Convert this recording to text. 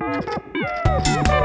Ha